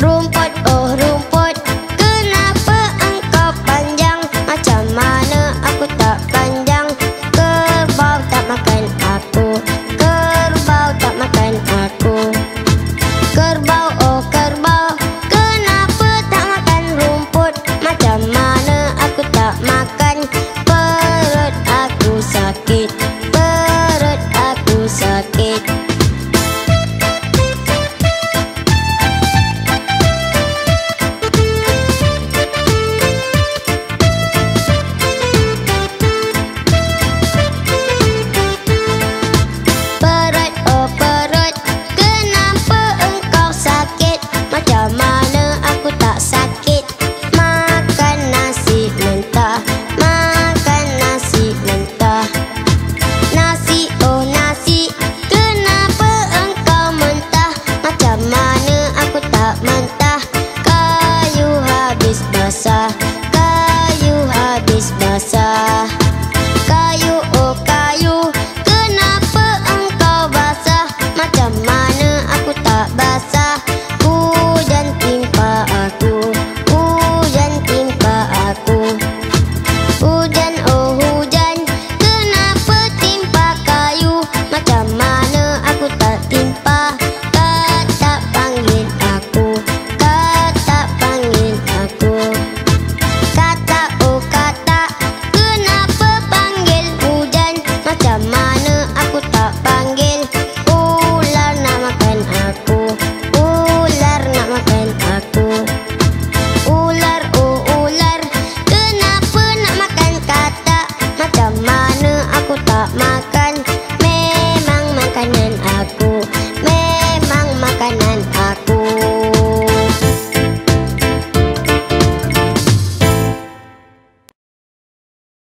ruộng